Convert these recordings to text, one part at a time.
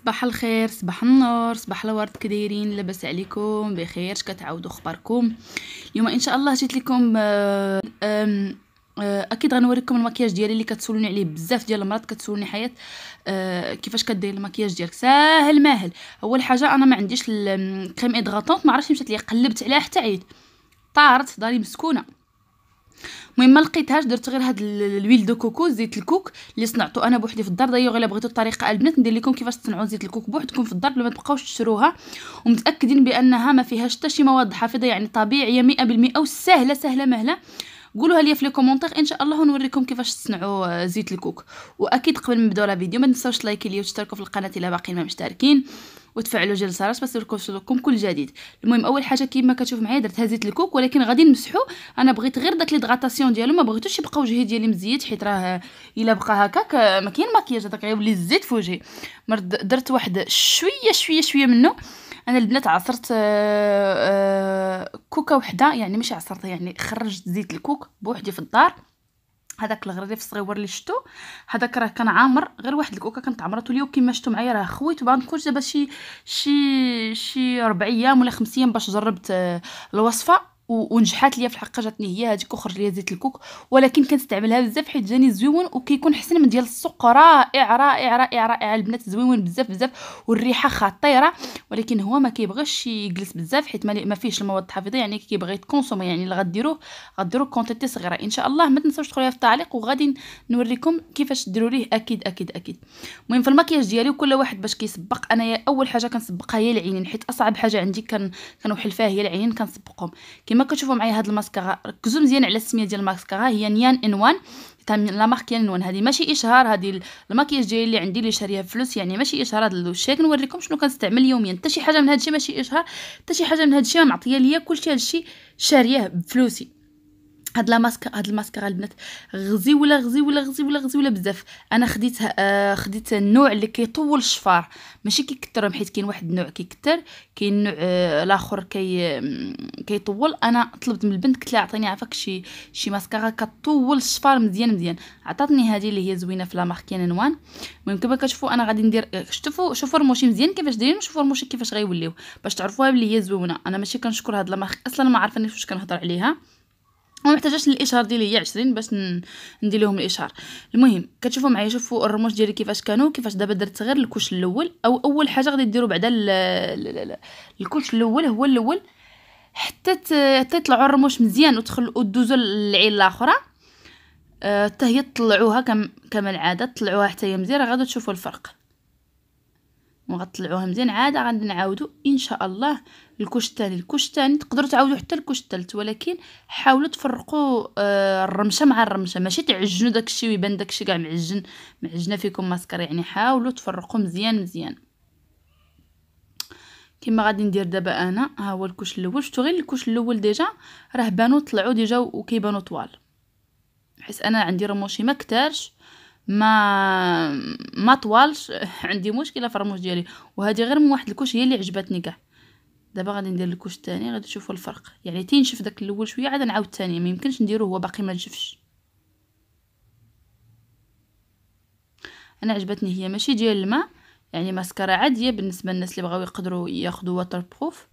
صباح الخير صباح النور صباح الورد كدايرين لاباس عليكم بخير كتعاودوا اخباركم اليوم إن شاء الله جيت لكم آه، آه، أكيد غنوريكم المكياج ديالي اللي كتسولوني عليه بزاف ديال المرات كتسولوني حياة آه، كيفاش كدير المكياج ديالك؟ ساهل ماهل. أول حاجة أنا ما عنديش ال crème hydratante ما عرفتش مشات ليا قلبت عليها حتى عيد. طارت داري مسكونة. المهم ما لقيتهاش درت غير هاد ال- ال huile de coco زيت الكوك اللي صنعته أنا بوحدي في الدار. دايوغ إلا بغيتو الطريقة البنات ندير لكم كيفاش تصنعوا زيت الكوك بوحدكم في الدار ما تبقاوش تشروها. ومتأكدين بأنها ما فيهاش حتى شي مواد حافظة يعني طبيعية 100% وسهله سهلة مهلة. قولوها لي في les commentaires إن شاء الله ونوريكم كيفاش تصنعوا آه، زيت الكوك. وأكيد قبل ما نبدأو la vidéo ما تنساوش liker لي وتشتركوا في القناة الا باقيين ما مشتركين وتفعلوا جرس الجرس باش يوصلكم كل جديد. المهم أول حاجة كيما كتشوف معايا درت زيت الكوك ولكن غادي نمسحو. أنا بغيت غير داك l'hydratation ديالو ما بغيتوش يبقى وجهي ديالي مزيت حيت راه إلا بقى هكاك ما كاين مكياج هذاك غيولي الزيت في وجهي. درت واحد شوية شوية شوية منه. أنا البنات عصرت آه، آه، كوكة وحدة يعني ماشي عصرتها يعني خرجت زيت الكوك بوحدي في الدار. هذاك الغريف الصغيور اللي شفتو هذاك راه كان عامر غير واحد الكوكه كانت عمرته لي وكيما شفتو معايا راه خويت وبغا نكون دابا شي شي شي ربع أيام ولا خمس أيام باش جربت آه، الوصفة. ونجحات ليا في الحقيقة جاتني هي هذيك وخرج ليا زيت الكوك ولكن كنستعملها بزاف حيت جاني زويون وكيكون حسن من ديال السوق رائع رائع رائع رائع البنات زويون بزاف بزاف والريحة خطيرة ولكن هو ما كيبغيش يجلس بزاف حيت ما فيهش المواد الحافظه يعني كيبغي يت consommer يعني اللي غديروه غديروا quantité صغيرة. إن شاء الله ما تنساوش تدخلوا في التعليق وغادي نوريكم كيفاش ديروا ليه أكيد أكيد أكيد. المهم في المكياج ديالي وكل واحد باش كيسبق انايا أول حاجة كنسبقها هي العينين حيت أصعب حاجة عندي كنوحل فيها هي العينين كنسبقهم. كما كتشوفوا معايا هاد الماسكارا. ركزوا مزيان على السمية ديال الماسكارا هي نيان إن وان تاع la marque نيان وان. هذه ماشي إشهار هذه المكياج ديالي اللي عندي اللي شاريها بفلوس يعني ماشي إشهار هذا الشيء كنوريكم شنو كنستعمل يوميا. حتى شي حاجة من هادشي ماشي إشهار حتى شي حاجة من هادشي معطية ليا كلشي هادشي شارياه بفلوسي. هاد لا ماسك هاد الماسكارا البنات غزيوله غزيوله غزيوله غزيوله بزاف. أنا خديت آه خديت النوع اللي كيطول الشفار. ماشي كيكثرهم حيت كاين واحد النوع كيكثر كاين نوع آه الآخر كي كيطول. أنا طلبت من البنت قلت لها عطيني عافاك شي شي ماسكارا كطول الشفار مزيان مزيان. عطاتني هذه اللي هي زوينة في la marque كيان نوان المهم كما كتشوفوا أنا غادي ندير آه، شوفوا شوفوا رموشي مزيان كيفاش دايرين وشوفوا رموشي كيفاش غيوليو باش تعرفوها بلي هي زوينة. أنا ماشي كنشكر هاد la marque أصلا ما عارفه واش كنهضر عليها. وما محتاجاش الإشهار ديالي هي 20 باش ندير لهم الإشهار. المهم كتشوفوا معايا شوفوا الرموش ديالي كيفاش كانوا كيفاش دابا درت غير ال couche الأول أو أول حاجة غادي ديروا بعدا ال- ال- ال- ال couche الأول هو الأول حتى حتى يطلعوا الرموش مزيان وتخلوا ودوزوا للعين الأخرى آه، حتى هي تطلعوها كم كما العاده تطلعوها حتى هي مزيان غادي تشوفوا الفرق. وغتطلعوها مزيان عاد غادي نعاودو إن شاء الله الكوش الثاني تقدروا تعاودوا حتى الثالث ولكن حاولوا تفرقوا آه، الرمشة مع الرمشة. ماشي تعجنوا داكشي ويبان داكشي كاع معجن معجنة فيكم ماسكار يعني حاولوا تفرقوا مزيان مزيان. كما غادي ندير دابا أنا ها هو ال couche الأول. شفتوا غير ال couche الأول déjà؟ راه بانوا طلعوا déjà وكيبانوا طوال. حيت أنا عندي رموشي ما كتارش ما ما طوالش. عندي مشكلة في الرموش ديالي. وهذه غير من واحد ال couche هي اللي عجبتني كاع. دابا غادي ندير ال couche الثاني غادي تشوفوا الفرق. يعني تينشف داك الأول شوية عاد نعاود الثاني ما يمكنش نديرو هو باقي ما نشفش أنا عجبتني هي ماشي ديال الماء يعني ماسكارا عادية بالنسبة للناس اللي بغاو يقدروا ياخذوا waterproof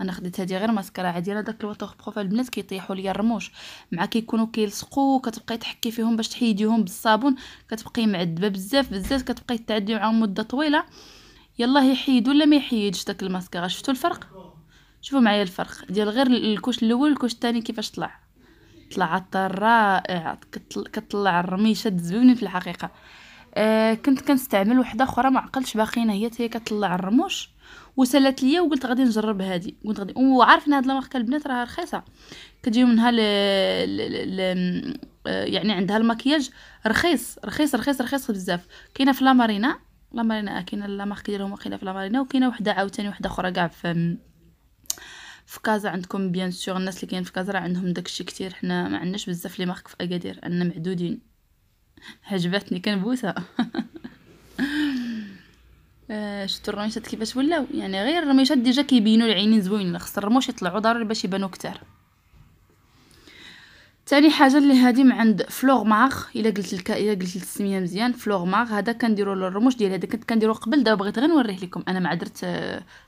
أنا خديت هذه غير ماسكارا عادية راه داك ال waterproof البنات كيطيحوا ليا الرموش. مع كيكونوا كيلصقوا كتبقاي تحكي فيهم باش تحيديهم بالصابون. كتبقاي معذبة بزاف بزاف كتبقاي تعدي معاهم مدة طويلة. يلا يحيد ولا ما يحيدش داك الماسكارا؟ شفتوا الفرق؟ شوفوا معايا الفرق. ديال غير ال couche الأول وال couche الثاني كيفاش طلع؟ طلعت رائعه كتطل- كتطلع الرميشة زوينين في الحقيقة. آه كنت كنستعمل وحدة أخرى ما عقلتش باقينا هي هي كتطلع الرموش. وسالت ليا وقلت غادي نجرب هذه قلت غادي. وعارف ان هاد الماركه البنات راها رخيصة. كتجي منها ل... ل... ل... آه، يعني عندها المكياج رخيص رخيص رخيص رخيص بزاف. كاينة في لامارينا. لامارينا آه، كاينة la marque ديالهم واقيلا في لامارينا وكاينة وحدة عاوتاني وحدة أخرى كاع في في كازا عندكم bien sûr الناس اللي كاين في كازا عندهم داكشي كتير. حنا ما عندناش بزاف les marques في أكادير عندنا معدودين. عجبتني كنبوسها آه، شفتوا الرميشات كيفاش ولاو؟ يعني غير الرميشات déjà كيبينوا العينين زوينين خص الرموش يطلعوا ضروري باش يبانوا كتار. تاني حاجة اللي هادي عند Flormar إلا قلت لك إلا قلت السمية مزيان Flormar هذا كنديرو الرموش ديال هذا كنت كنديرو قبل دابا بغيت غير نوريه لكم. أنا ما درت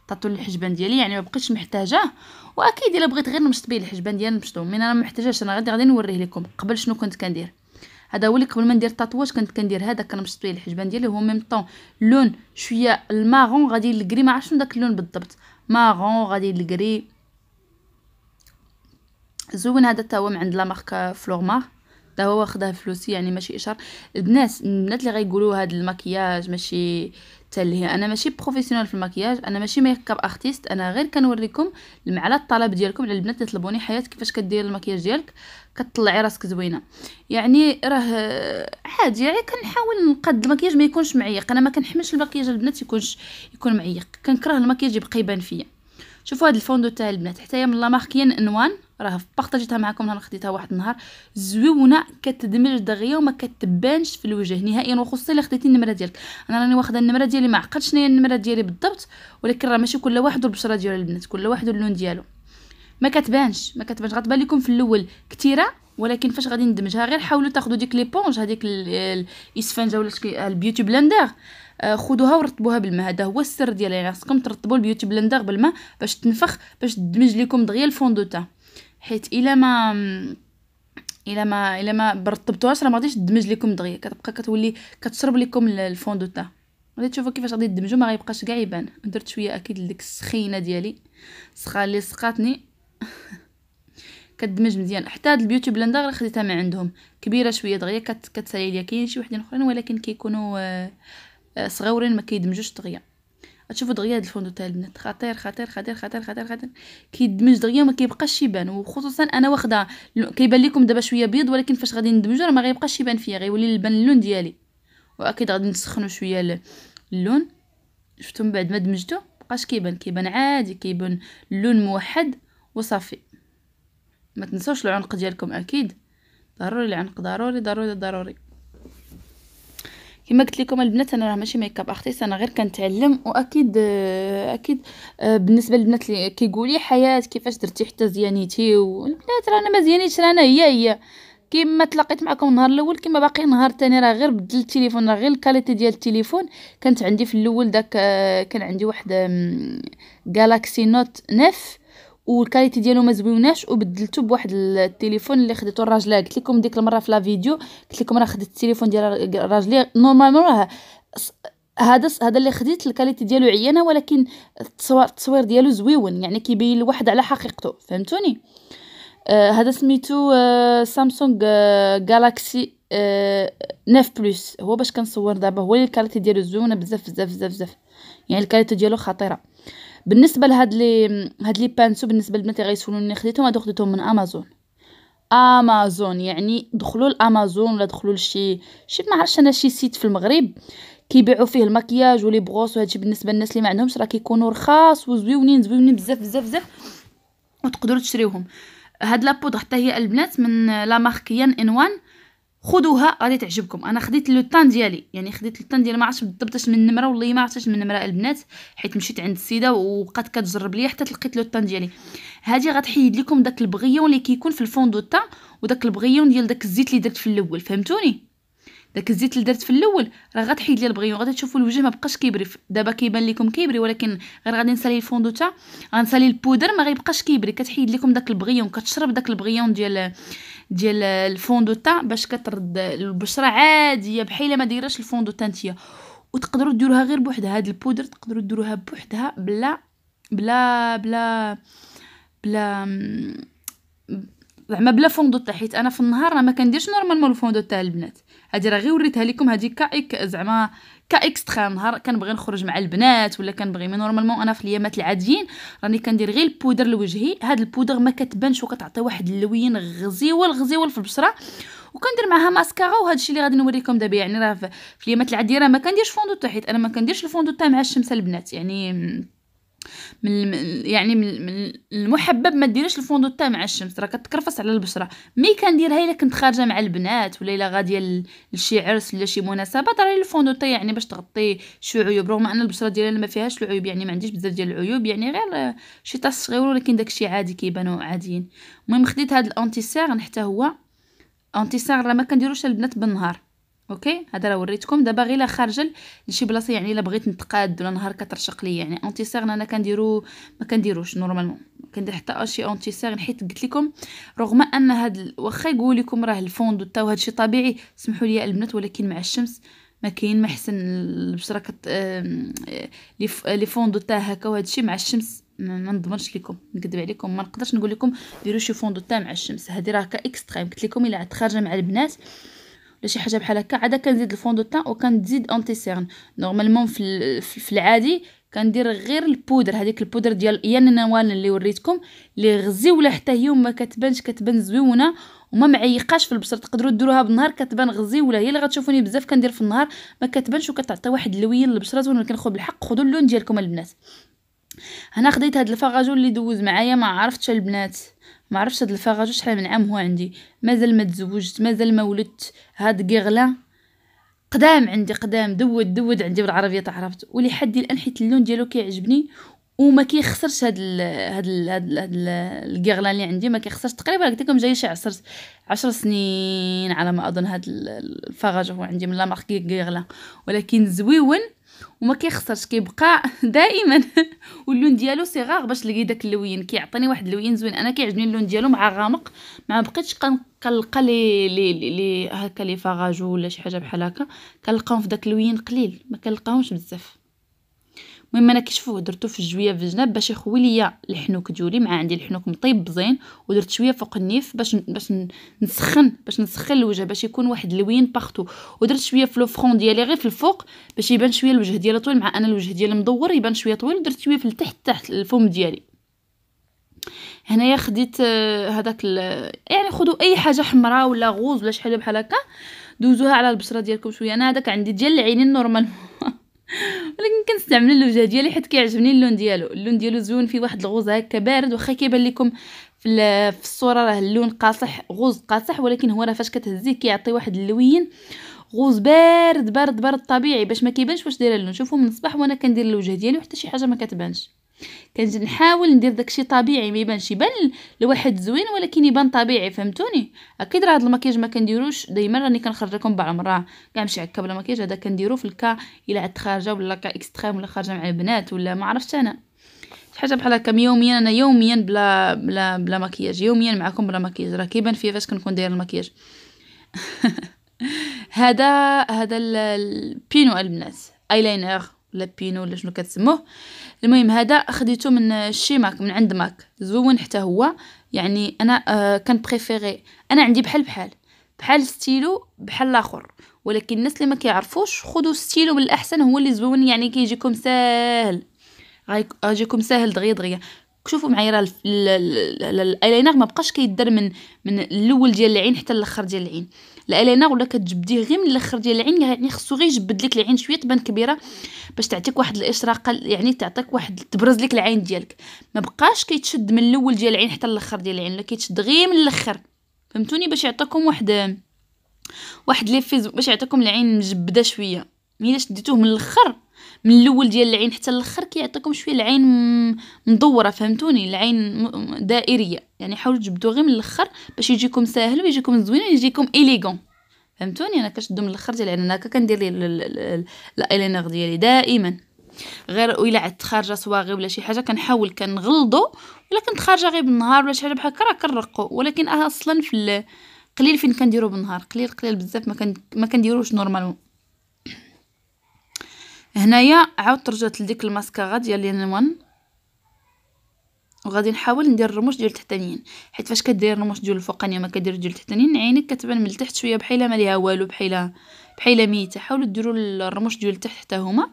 طاطو الحجبان ديالي يعني ما بقيتش محتاجاه وأكيد إلا بغيت غير نمشط بيه الحجبان ديالي نمشطو. من أنا ما محتاجاش أنا غادي غادي نوريه لكم قبل شنو كنت كندير. هذا هو اللي قبل ما ندير ال tatouage كنت كندير هذا كنمشط بيه الحجبان ديالي. هو même ton لون شوية ال marron غادي لل gris ما عرفتش داك اللون بالضبط. marron غادي لل gris زوين هذا تا هو من عند la marque Flormar تا هو واخداه فلوسي يعني ماشي إشهار البنات البنات اللي غيقولوا هذا المكياج ماشي تلهي أنا ماشي professionnelle في المكياج أنا ماشي makeup artist أنا غير كنوريكم على الطلب ديالكم على البنات اللي طلبوني حياة كيفاش كدير المكياج ديالك. كطلعي راسك زوينة. يعني راه عادي يعني كنحاول نقد المكياج ما يكونش معيق. أنا ما كنحملش المكياج البنات يكونش يكون معيق. كنكره المكياج يبقى يبان فيا. شوفوا هاد الفوندو تاع البنات حتى هي من لا ماركين انوان راه بارطاجيتها معكم نهار خديتها واحد النهار زويونه كتدمج دغيا وما كتبانش في الوجه نهائيا وخصوصا إلا خديتي النمرة ديالك. أنا راني واخدة النمرة ديالي ما عقلتش شنو هي النمرة ديالي بالضبط ولكن راه ماشي كل واحد والبشرة ديالو البنات كل واحد اللون ديالو. ما كتبانش ما كتبانش. غتبان لكم في الأول كثيره ولكن فاش غادي ندمجها غير حاولوا تاخذوا ديك l'éponge هذيك الإسفنجة ولا ال beauty blender آه، خذوها ورطبوها بالماء. هذا هو السر ديالها يعني خاصكم ترطبوا ال beauty blender بالماء باش تنفخ باش تدمج لكم دغيا ال fond de teint. حيت إلا ما إلا ما إلا ما برطبتوهاش راه ما غاديش تدمج لكم دغيا. كتبقى كتولي كتشرب لكم ال fond de teint. غادي تشوفوا كيفاش غادي تدمجو ما غيبقاش كاع يبان. درت شوية أكيد لديك السخينة ديالي. سخا اللي سقاتني. كدمج مزيان. حتى هاد ال beauty blender اللي خديتها من عندهم. كبيرة شوية دغيا كت كتسالي ليا. كاين شي وحدين أخرين ولكن كيكونوا آه، آه، صغيورين ما كيدمجوش دغيا. تشوفوا دغيا هاد ال fond de teint البنات. خطير خطير خطير خطير خطير خطير. كيدمج دغيا وما كيبقاش يبان. وخصوصا أنا واخدة كيبان لكم دابا شوية بيض ولكن فاش غادي ندمجو راه ما غيبقاش يبان فيا. غيولي يبان اللون ديالي. وأكيد غادي نسخنوا شوية اللون. شفتوا من بعد ما دمجتو مبقاش كيبان. كيبان عادي كيبان اللون موحد وصافي. ما تنسوش العنق ديالكم أكيد. ضروري العنق ضروري ضروري ضروري. كما قلت لكم البنات أنا راه ماشي makeup artist أنا غير كنتعلم واكيد أكيد بالنسبة للبنات اللي كيقولي حياة كيفاش درتي حتى زيانيتي والبنات رانا ما زيانيتش رانا هي هي. كيما تلاقيت معكم النهار الأول كيما باقي النهار الثاني راه غير بدلت التليفون راه غير ال qualité ديال التليفون. كانت عندي في الأول داك كان عندي واحد Galaxy Note 9 وال qualité ديالو ما زويناش وبدلته بواحد التليفون اللي خديته الراجله قلت لكم ديك المرة في la vidéo قلت لكم راه خديت التليفون ديال راجلي normalement راه هذا هذا اللي خديت ال qualité ديالو عيانة ولكن التصوير ديالو زويون يعني كيبين الواحد على حقيقته. فهمتوني؟ آه سميتو آه سامسونج آه Galaxy آه 9 Plus هو باش كنصور دابا هو ال qualité ديالو زوينة بزاف بزاف بزاف بزاف. يعني ال qualité ديالو خطيرة. بالنسبة لهاد لي هاد les pinceaux بالنسبة للبنات اللي غيسولوني خديتهم هادو خديتهم من Amazon؟ Amazon يعني دخلوا لامازون ولا دخلوا لشي شي ما عرفتش أنا شي site في المغرب كيبيعوا فيه المكياج و les brosses وهادشي بالنسبة للناس اللي ما عندهمش راه كيكونوا رخاص وزويونين زويونين بزاف بزاف بزاف وتقدروا تشريوهم. هاد la poudre حتى هي البنات من la marque يان انوان خذوها غادي تعجبكم. أنا خديت le teint ديالي يعني خديت le teint ديالي ما عرفتش بالضبط من النمره والله ما عرفتش من النمره البنات حيت مشيت عند السيدة وبقات كتجرب ليا حتى لقيت le teint ديالي. هذه غتحيد لكم داك ال brillant اللي كيكون في ال fond de teint وداك ال brillant ديال داك الزيت اللي درت في الأول فهمتوني؟ داك الزيت اللي درت في الأول راه غتحيد لي ال brillant غادي تشوفوا الوجه ما بقاش كيبري. دابا كيبان لكم كيبري ولكن غير غادي نسالي ال fond de teint غنسالي البودر ما غيبقاش كيبري. كتحيد لكم داك ال brillant كتشرب داك ال brillant ديال ديال ال fond de teint باش كترد البشرة عادية بحال ما دايراش ال fond de teint نتيا وتقدروا ديروها غير بوحدها هاد البودر تقدروا ديروها بوحدها بلا بلا بلا بلا زعما بلا fond de teint حيت أنا في النهار ما كنديرش normalement ال fond de teint البنات هادي راه غير وريتها لكم هادي كايك زعما ك extra نهار كنبغي نخرج مع البنات ولا كنبغي mais normalement أنا في الايامات العاديين راني كندير غير البودر لوجهي. هاد البودر ما كتبانش وكتعطي واحد اللوين غزيول غزيول في البشره وكندير معها ماسكارا وهذا الشيء اللي غادي نوريكم دابا يعني راه في الايامات العادية راه ما كنديرش fond de حيت أنا ما كنديرش ال fond de مع الشمس البنات يعني من يعني من المحبب ما ديريش ال fond de teint مع الشمس راه كتكرفس على البشرة. mais كنديرها إلا كنت خارجة مع البنات ولا إلا غادية لشي عرس ولا شي مناسبة داري ال fond de teint يعني باش تغطي شي عيوب رغم أن البشرة ديالي ما فيهاش العيوب يعني ما عنديش بزاف ديال العيوب يعني غير شي tache صغيور ولكن داكشي عادي كيبانو عاديين. المهم خديت هاد ال anti-cernes حتى هو. anti-cernes راه ما كنديروش البنات بالنهار. أوكي؟ هذا راه وريتكم. دابا غير خارجه لشي بلاصة يعني إلا بغيت نتقاد ولا نهار كترشق ليا. يعني anti-cernes أنا كنديرو ما كنديروش normalement كندير حتى شي anti-cernes حيت قلت لكم رغم أن هاد واخا يقول لكم راه ال fond de teint وهذا الشيء طبيعي سمحوا لي البنات ولكن مع الشمس ما كاين ما احسن البشرة كت لي fond de teint هكا وهذا الشيء مع الشمس ما نضمنش لكم. نكذب عليكم. ما نقدرش نقول لكم ديروا شي fond de teint مع الشمس. هذه راه extrême قلت لكم إلا عاد خارجة مع البنات ولا شي حاجة بحال هكا عاده كنزيد ال fond de teint وكنزيد anti-cernes normalement في, في العادي كندير غير البودر هذيك البودر ديال يانوال اللي وريتكم اللي غزيوله حتى هي وما كتبانش كتبان زويونه وما معيقاش في البصر. تقدروا ديروها بالنهار كتبان غزيوله هي. اللي غتشوفوني بزاف كندير في النهار ما كتبانش وكتعطي واحد اللوين للبشره زوين ولكن خذ بالحق. خذوا اللون ديالكم البنات. هنا خديت هاد الفاغاجون اللي دوز معايا ما عرفتش البنات. ما عرفتش هاد الفاغاجون شحال من عام هو عندي. مازال ما تزوجت مازال ما ولدت. هاد غيغلا قدام عندي قدام دود دود عندي بالعربية تعرفت ولي حد الآن حيت اللون ديالو كيعجبني وما كيخسرش هاد ال هاد ال هاد, هاد الكيغلان اللي عندي. ما كيخسرش. تقريبا قلت لكم جاي شي 10 10 سنين على ما أظن هاد ال fard à joues هو عندي من la marque كيغلا ولكن زويون وما كيخسرش كيبقى دائما. واللون ديالو صغار باش تلقي داك اللوين. كيعطيني واحد اللوين زوين. أنا كيعجبني اللون ديالو مع غامق. ما بقيتش كنلقى لي لي لي هكا لي fard à joues ولا شي حاجة بحال هكا. كنلقاهم في داك اللوين قليل. ما كنلقاهمش بزاف. المهم أنا كتشوفوه درتو في الجويه في الجناب باش يخوي ليا الحنوك ديالي مع عندي الحنوك مطيب زين ودرت شوية فوق النيف باش باش نسخن باش نسخن الوجه باش يكون واحد لوين parfait ودرت شوية في le front ديالي غير في الفوق باش يبان شوية الوجه ديالي طويل مع أنا الوجه ديالي مدور يبان شوية طويل ودرت شوية في التحت تحت الفم ديالي. هنايا خديت آه، هذاك يعني خذوا أي حاجة حمراء ولا rose ولا شي حاجة بحال هكا دوزوها على البشرة ديالكم شوية. أنا هذاك عندي ديال العينين normal ولكن كنستعمل الوجه ديالي حيت كيعجبني اللون ديالو. اللون ديالو زوين فيه واحد ال rose هكا بارد واخا كيبان لكم في الصورة راه اللون قاصح rose قاصح ولكن هو راه فاش كتهزيه كيعطي واحد اللوين. rose بارد بارد بارد طبيعي. باش ما كيبانش واش دايرة اللون. شوفوا من الصباح وأنا كندير الوجه ديالي وحتى شي حاجة ما كتبانش. كنجي نحاول ندير داكشي طبيعي ما يبانش يبان لواحد زوين ولكن يبان طبيعي فهمتوني؟ أكيد راه هاد المكياج ما كنديروش دائما راني كنخرج لكم بعض المره كاع مشي هكا بلا مكياج هذا كنديرو في ال cas إلا عاد خارجة ولا cas extrême ولا خارجة مع البنات ولا ما عرفتش أنا. شي حاجة بحال هكا يوميا أنا يوميا بلا بلا بلا مكياج يوميا معكم بلا مكياج راه كيبان فيا فاش كنكون داير المكياج. هذا هذا البينو البنات ايلاينر ولا بينو ولا شنو كتسموه المهم هذا خديته من شي ماك من عند ماك زوين حتى هو يعني أنا آه كان préféré أنا عندي بحال بحال بحال ستيلو بحال الآخر ولكن الناس اللي ما كيعرفوش خذوا ستيلو بالاحسن هو اللي زوين يعني كيجيكم ساهل غيجيكم ساهل دغيا دغيا شوفوا معايا راه الايلاينر ما بقاش كيدار من من الأول ديال العين حتى الآخر ديال العين الايلاينر ولا كتجبديه غير من الآخر ديال العين؟ يعني خصو غير يجبد لك العين شوية تبان كبيرة باش تعطيك واحد الإشراقة يعني تعطيك واحد تبرز لك العين ديالك. ما بقاش كيتشد من الأول ديال العين حتى الآخر ديال العين لا كيتشد غير من الآخر. فهمتوني؟ باش يعطيكم واحد واحد لي فيز باش يعطيكم العين مجبدة شوية. ملي شديتوه من الآخر من الأول ديال العين حتى الآخر كيعطيكم شوية العين مدورة فهمتوني؟ العين دائرية. يعني حاولوا تجبدوا غير من الآخر باش يجيكم ساهل ويجيكم زوين ويجيكم élégant. فهمتوني؟ أنا كنشدو من الآخر ديال العين. أنا كندير الايلاينر ديالي دائما. غير إلا عدت خارجة صواغي ولا شي حاجة كنحاول كنغلظو ولا كنت خارجة غير بالنهار ولا شي حاجة بحال هكا راه كنرقو. ولكن أصلا في قليل فين كنديرو بالنهار. قليل قليل بزاف ما كنديروش normalement. هنايا عاودت رجعت لديك الماسكارا ديال لينوان وغادي نحاول ندير الرموش ديال التحتانيين. حيت فاش كدير الرموش ديال الفوقانية وما كدير ديال التحتانيين عينك كتبان من التحت شوية بحال ما ليها والو بحال بحال ميتة. حاولوا ديروا الرموش ديال التحت حتى هما.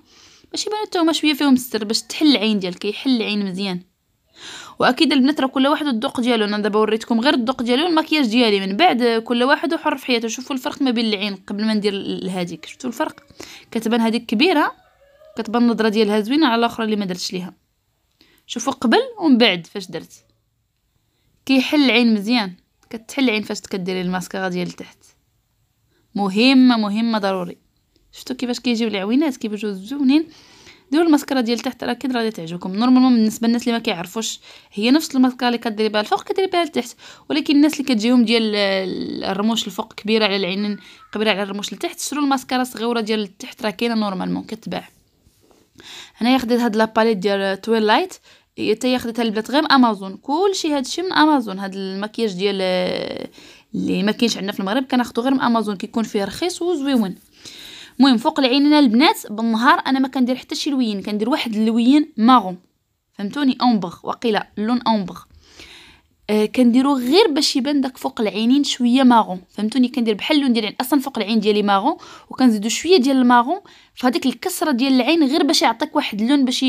باش يبانو حتى هما شوية فيهم السر باش تحل العين ديالك يحل العين مزيان. وأكيد البنات راه كل واحد الذوق ديالو. أنا دابا وريتكم غير الذوق ديالي والمكياج ديالي. من بعد كل واحد حر في حياته. شوفوا الفرق ما بين العين قبل ما ندير هذيك. شفتوا الفرق؟ كتبان هذيك كبيرة. كتبان النظره ديالها زوينة على الأخرى اللي ما درتش ليها. شوفوا قبل ومن بعد فاش درت. كيحل العين مزيان. كتحل العين فاش كديري الماسكارا ديال التحت مهمة مهمة ضروري. شفتوا كيفاش كيجيو العوينات كيفاش زوينين؟ ديروا الماسكارا ديال تحت راه أكيد غادي تعجبكم. normalement بالنسبة للناس اللي ما كيعرفوش هي نفس الماسكارا اللي كديري بها الفوق كديري بها لتحت. ولكن الناس اللي كتجيهم ديال الرموش الفوق كبيرة على العينين كبيرة على الرموش لتحت شرو الماسكارا صغيرة ديال التحت راه كاينة normalement كتباع. هنايا خديت هاد la palette ديال تويلايت حتى خديتها البنات غير من امازون كلشي هادشي من امازون هاد المكياج ديال اللي ما كاينش عندنا في المغرب كناخذو غير من امازون كيكون فيه رخيص وزويون. المهم فوق العينين البنات بالنهار أنا ما كندير حتى شي لوين كندير واحد اللوين marron فهمتوني؟ اونبغ وقيلا لون اونبغ آه كنديرو غير باش يبان داك فوق العينين شوية marron. فهمتوني؟ كندير بحال اللون ديال العين. أصلا فوق العين ديالي marron وكنزيدو شوية ديال ال marron. فهاديك الكسرة ديال العين غير باش يعطيك واحد اللون باش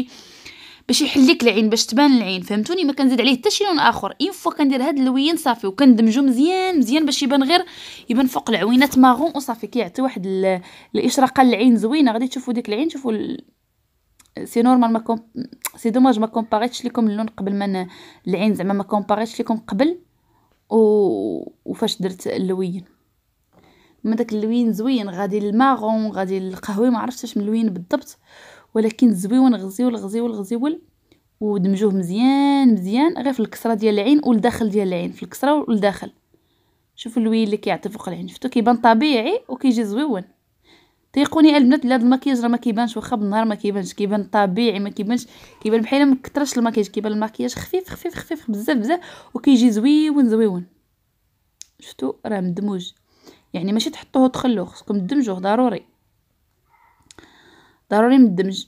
باش يحليك العين باش تبان العين. فهمتوني؟ ما كنزيد عليه حتى شي لون آخر. اين فوا كندير هاد اللوين صافي وكندمجو مزيان مزيان باش يبان غير يبان فوق العوينات ماغون. وصافي كيعطي واحد الإشراقة. للعين زوينة. غادي تشوفوا ديك العين شوفوا ال... سي نورمال ما كوم سي دوماج ما كومباريتش لكم اللون قبل ما العين زعما ما كومباريتش لكم قبل و... وفاش درت اللوين. ما داك اللوين زوين غادي ال marron غادي القهوي ما عرفتش من اللوين بالضبط ولكن زويون غزيول غزيول غزيول ودمجوه مزيان مزيان غير في الكسرة ديال العين والداخل ديال العين في الكسرة والداخل. شوفوا اللوين اللي كيعطي فوق العين شفتو كيبان طبيعي وكيجي زويون. تيقوني البنات هذا المكياج راه ما كيبانش واخا بالنهار ما كيبانش كيبان طبيعي ما كيبانش كيبان بحال ما كثرش المكياج كيبان المكياج خفيف خفيف خفيف بزاف بزاف وكيجي زويون زويون. شفتو؟ راه مدموج. يعني ماشي تحطوه وتخلوه خصكم تدمجوه ضروري. ضروري مدمج.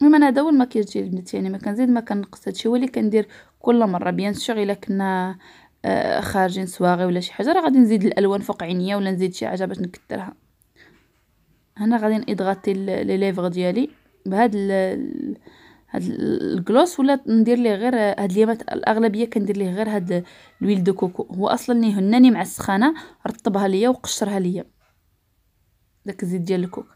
المهم أنا هذا هو المكياج ديال البنات يعني ما كنزيد ما كنقص. هادشي هو اللي كندير كل مرة بيان سور إلا كنا خارجين سواغي ولا شي حاجة راه غادي نزيد الألوان فوق عينيا ولا نزيد شي حاجة باش نكثرها هنا غادي نضغطي لي ليفغ ديالي بهاد هاد ال gloss ولا ندير ليه غير هاد اليامات الأغلبية كندير ليه غير هاد l'huile de coco. هو أصلا يهناني مع السخانة رطبها ليا وقشرها ليا. داك الزيت ديال الكوك.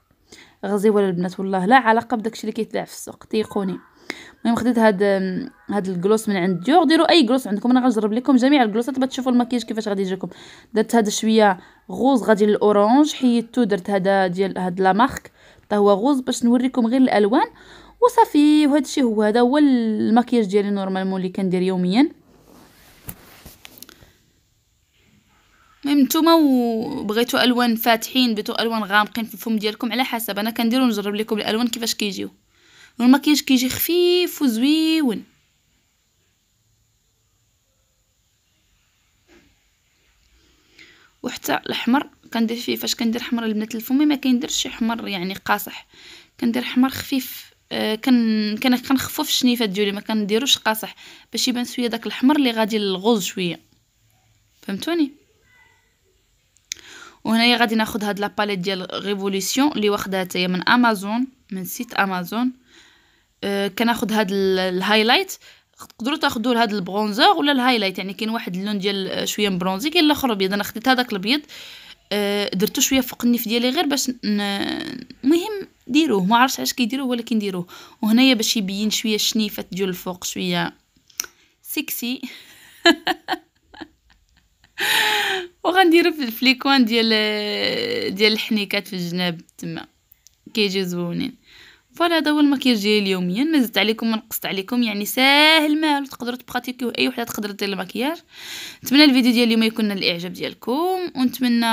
غزيوه البنات والله لا علاقة بداكشي اللي كيتباع في السوق تيقوني. المهم خديت هاد هاد ال gloss من عند ديور. ديروا أي gloss عندكم أنا غنجرب لكم جميع ال glossات باش تشوفوا المكياج كيفاش غادي يجيكم. درت هذا شوية rose غادي لل orange حيدتو درت هذا ديال هاد la marque. حتى هو rose باش نوريكم غير الألوان. وصافي وهذا الشيء هو هذا هو المكياج ديالي normalement اللي كندير يوميا. المهم نتوما وبغيتو ألوان فاتحين بغيتو ألوان غامقين في الفم ديالكم على حسب. أنا كندير ونجرب لكم الألوان كيفاش كيجيو. المكياج كيجي خفيف وزوين وحتى الاحمر كندير فيه فاش كندير حمر البنات الفم ما كنديرش حمر يعني قاصح. كندير حمر خفيف آه، كان كنخفف الشنيفات ديالي ما كنديروش قاصح. باش يبان شوية داك الاحمر اللي غادي لل rose شوية. فهمتوني؟ وهنايا غادي ناخذ هاد la palette ديال Revolution اللي واخدها حتى من امازون من site Amazon أه كناخذ هاد ال highlight. تقدروا تاخذوا هاد ال bronzer ولا ال highlight؟ يعني كاين واحد اللون ديال آه، شوية برونزي كاين الأخر أبيض. أنا خديت هذاك الأبيض. أه درتو شوية فوق النيف ديالي غير باش المهم ديروه. ما عرفتش علاش كيديروه ولكن ديروه. وهنايا باش يبين شوية الشنيفات ديال الفوق شوية سكسي وغنديرو ف les coins ديال ديال الحنيكات في الجناب تما. كيجيو زوينين. voilà هذا هو المكياج ديالي اليوميا ما زدت عليكم ما نقصت عليكم يعني ساهل ماهل تقدروا تبراتيكيو أي وحدة تقدر دير المكياج. نتمنى الفيديو ديال اليوم يكون الإعجاب ديالكم ونتمنى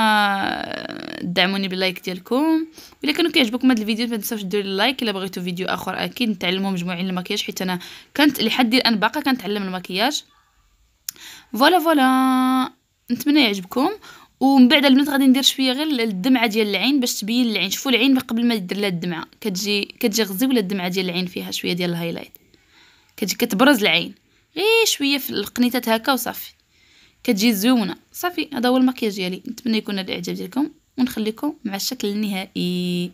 تدعموني بال like ديالكم. الا كانوا كيعجبكم هذا الفيديو ما تنساوش ديروا ال like. إلا بغيتوا فيديو آخر أكيد نتعلموا مجموعين المكياج حيت أنا كانت لحد الان باقا كنتعلم المكياج. voilà voilà. نتمنى يعجبكم. ومن بعد البنات غادي ندير شوية غير الدمعة ديال العين باش تبين العين. شوفوا العين قبل ما دير لها الدمعة. كتجي كتجي غزيوله الدمعة ديال العين فيها شوية ديال ال highlight. كتجي كتبرز العين. غير شوية في القنيتات هكا وصافي. كتجي زوينة. صافي هذا هو المكياج ديالي. نتمنى يكون الإعجاب ديالكم ونخليكم مع الشكل النهائي.